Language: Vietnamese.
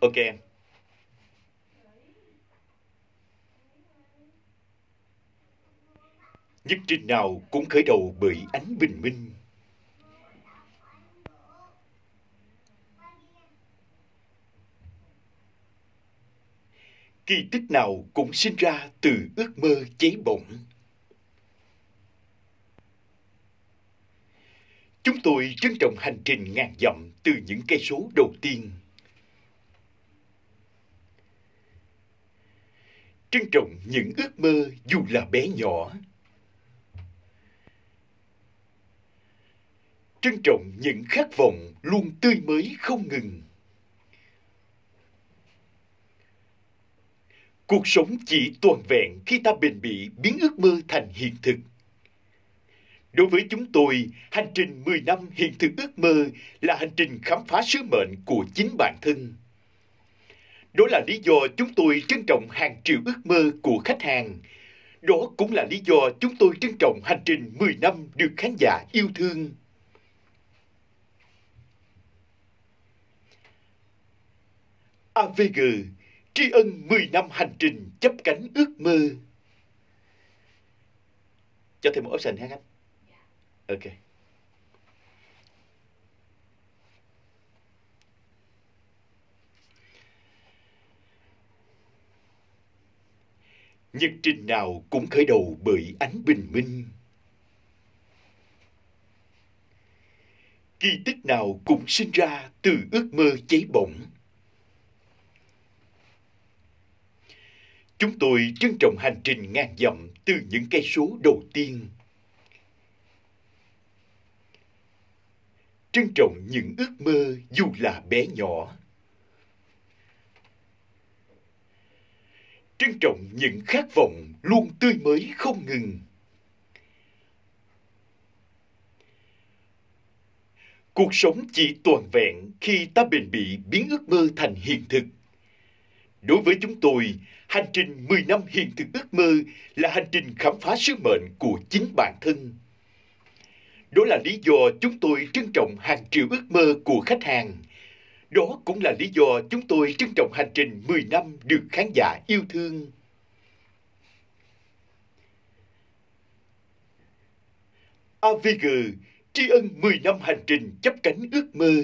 Ok em. Nhất trình nào cũng khởi đầu bởi ánh bình minh. Kỳ tích nào cũng sinh ra từ ước mơ cháy bỏng. Chúng tôi trân trọng hành trình ngàn dặm từ những cây số đầu tiên. Trân trọng những ước mơ dù là bé nhỏ. Trân trọng những khát vọng luôn tươi mới không ngừng. Cuộc sống chỉ toàn vẹn khi ta bền bỉ biến ước mơ thành hiện thực. Đối với chúng tôi, hành trình 10 năm hiện thực ước mơ là hành trình khám phá sứ mệnh của chính bản thân. Đó là lý do chúng tôi trân trọng hàng triệu ước mơ của khách hàng. Đó cũng là lý do chúng tôi trân trọng hành trình 10 năm được khán giả yêu thương. AVG tri ân 10 năm hành trình chấp cánh ước mơ. Cho thêm một option ha anh. Ok. Nhật trình nào cũng khởi đầu bởi ánh bình minh. Kỳ tích nào cũng sinh ra từ ước mơ cháy bỏng. Chúng tôi trân trọng hành trình ngàn dặm từ những cây số đầu tiên. Trân trọng những ước mơ dù là bé nhỏ. Trân trọng những khát vọng luôn tươi mới không ngừng. Cuộc sống chỉ toàn vẹn khi ta bền bỉ biến ước mơ thành hiện thực. Đối với chúng tôi, hành trình 10 năm hiện thực ước mơ là hành trình khám phá sứ mệnh của chính bản thân. Đó là lý do chúng tôi trân trọng hàng triệu ước mơ của khách hàng. Đó cũng là lý do chúng tôi trân trọng hành trình 10 năm được khán giả yêu thương. AVG tri ân 10 năm hành trình chấp cánh ước mơ.